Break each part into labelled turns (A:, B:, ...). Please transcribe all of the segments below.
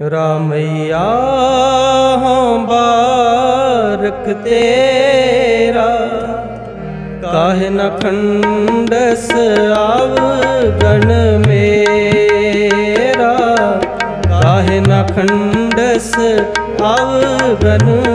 A: ਰਾਮਈਆ, ਹਾਂ ਬਾਰਕ ਤੇਰਾ। ਕਾਹਿ ਨ ਖੰਡਸ ਆਵ ਗਣ ਮੇਰਾ। ਕਾਹਿ ਨ ਖੰਡਸ ਆਵ ਗਣ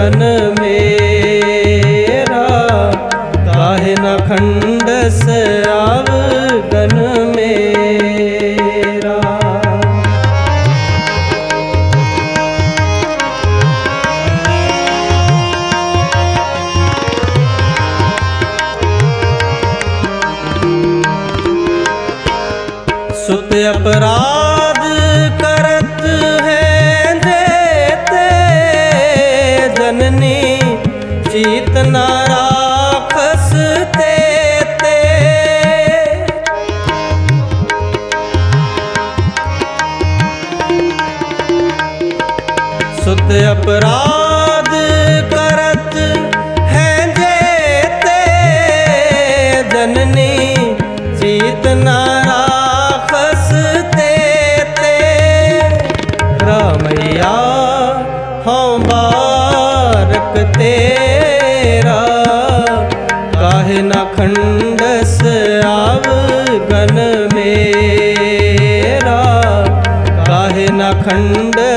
A: ਗਨ ਮੇਰਾ ਕਾਹੇ ਨ ਖੰਡਸ ਆਵ ਗਨ ਮੇਰਾ। ਸੁਤ ਅਪਰਾਧ ਖੰਡਸ ਆਵ ਗਨ ਮੇਰਾ। ਕਾਹਿ ਨਾ ਖੰਡ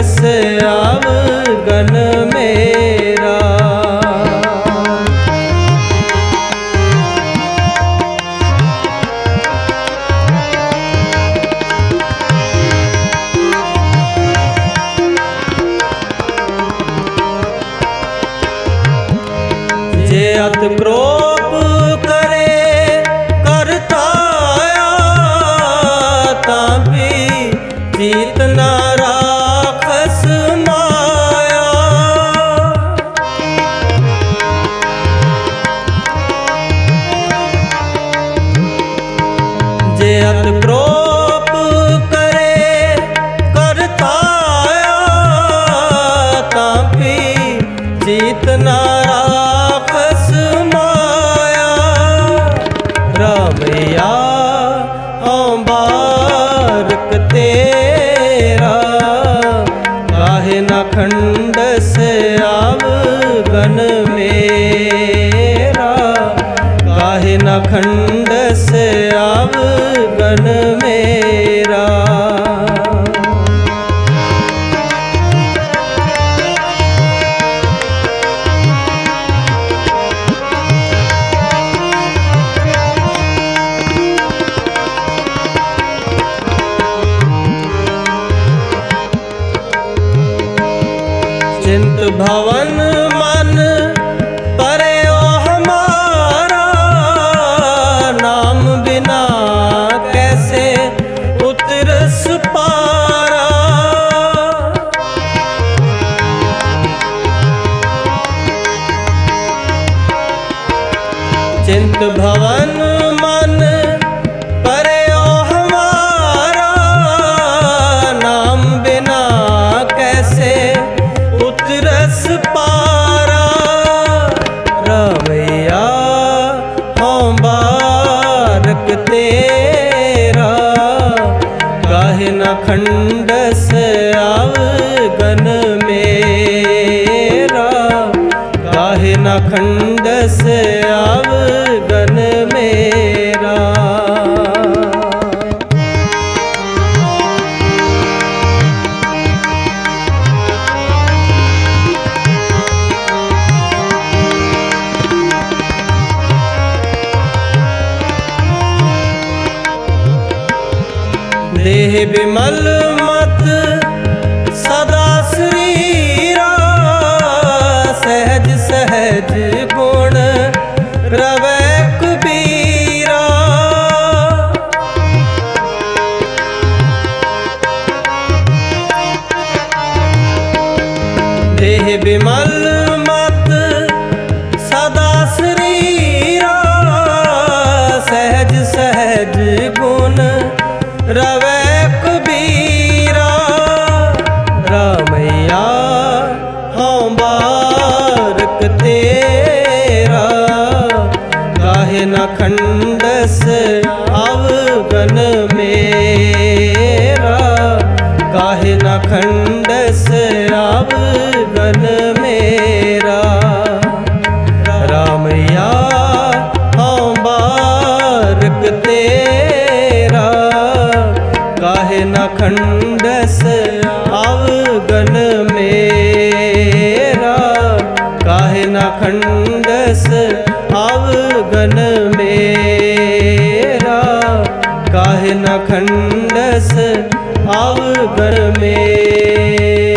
A: ਜੇ ਕ੍ਰੋਪ ਕਰੇ, ਕਰਤਾ ਤਾਂ ਵੀ ਜੀਤ ਨਾ ਰਾਖਸ ਮਾਇਆ ਜੇ ਅਤ ਕ੍ਰੋਪ ਕਰੇ ਕਰਤਾਇਆ ਤਾਂ ਵੀ ਜੀਤ ਨਾ ਰਾਖਸ ਕਾਹਿ ਨ ਖੰਡਸ ਆਵ ਗਨ ਮੇਰਾ ਕਾਹਿ ਨ ਖੰਡਸ ਆਵ ਗਨ भवन ਅਖੰਡਸ ਆਵਗਨ ਮੇਰਾ। ਦੇਹ ਬਿਮਲ ਰਵੈ ਕਬੀਰਾ। ਦੇਹ ਬਿਮਲ खंडस अवगन मेरा काहे न खंडस अवगन मेरा रामया हाँ बारक तेरा काहे न खंडस अवगन मेरा काहे न खंड न खंडस अवगर में